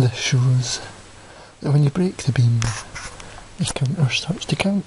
this shows that when you break the beam, the counter starts to count.